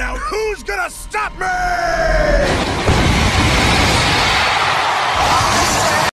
Now who's gonna stop me?